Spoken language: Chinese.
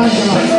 Ah, 妈